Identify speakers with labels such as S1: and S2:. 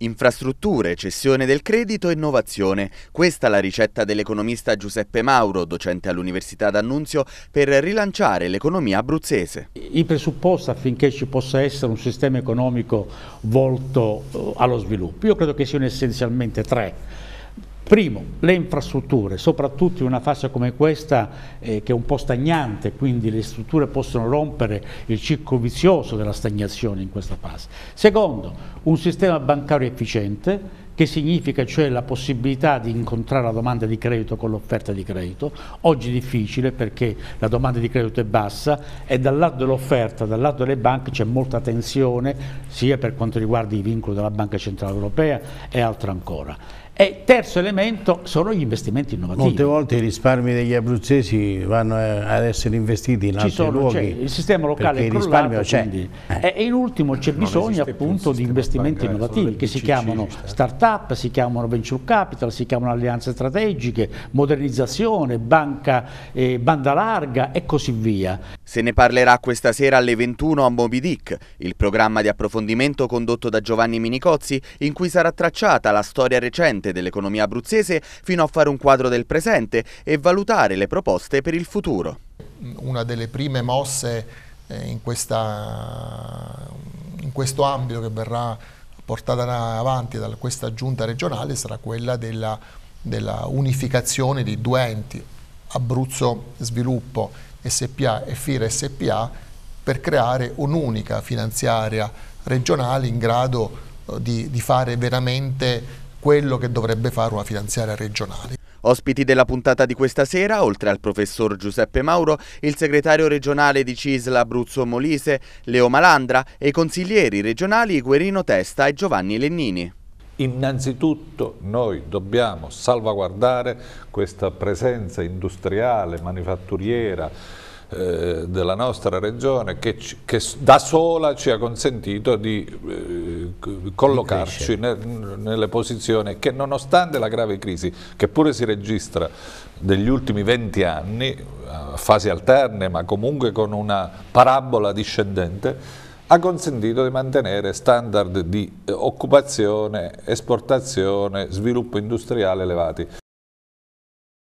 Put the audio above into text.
S1: Infrastrutture, cessione del credito, innovazione. Questa è la ricetta dell'economista Giuseppe Mauro, docente all'Università d'Annunzio, per rilanciare l'economia abruzzese.
S2: I presupposti affinché ci possa essere un sistema economico volto eh, allo sviluppo, io credo che siano essenzialmente tre. Primo, le infrastrutture, soprattutto in una fase come questa eh, che è un po' stagnante, quindi le strutture possono rompere il ciclo vizioso della stagnazione in questa fase. Secondo, un sistema bancario efficiente, che significa cioè la possibilità di incontrare la domanda di credito con l'offerta di credito, oggi difficile perché la domanda di credito è bassa e dal lato dell'offerta, dal lato delle banche c'è molta tensione sia per quanto riguarda i vincoli della Banca Centrale Europea e altro ancora. E terzo elemento sono gli investimenti innovativi.
S3: Molte volte i risparmi degli abruzzesi vanno ad essere investiti in altri
S2: sono,
S3: luoghi.
S2: Cioè, il sistema locale è crollato, quindi, eh. e in ultimo c'è bisogno appunto di investimenti innovativi che si chiamano start-up, si chiamano venture capital, si chiamano alleanze strategiche, modernizzazione, banca, eh, banda larga e così via.
S1: Se ne parlerà questa sera alle 21 a Moby Dick, il programma di approfondimento condotto da Giovanni Minicozzi in cui sarà tracciata la storia recente dell'economia abruzzese fino a fare un quadro del presente e valutare le proposte per il futuro.
S4: Una delle prime mosse eh, in, questa, in questo ambito che verrà portata avanti da questa giunta regionale sarà quella della, della unificazione di due enti, Abruzzo Sviluppo SPA e FIRA SPA, per creare un'unica finanziaria regionale in grado eh, di, di fare veramente quello che dovrebbe fare una finanziaria regionale.
S1: Ospiti della puntata di questa sera, oltre al professor Giuseppe Mauro, il segretario regionale di Cisla Abruzzo Molise, Leo Malandra e i consiglieri regionali Guerino Testa e Giovanni Lennini.
S5: Innanzitutto noi dobbiamo salvaguardare questa presenza industriale, manifatturiera, eh, della nostra regione che, che, da sola ci ha consentito di eh, collocarci ne, nelle posizioni che nonostante la grave crisi che pure si registra degli ultimi 20 anni a fasi alterne ma comunque con una parabola discendente ha consentito di mantenere standard di occupazione, esportazione, sviluppo industriale elevati.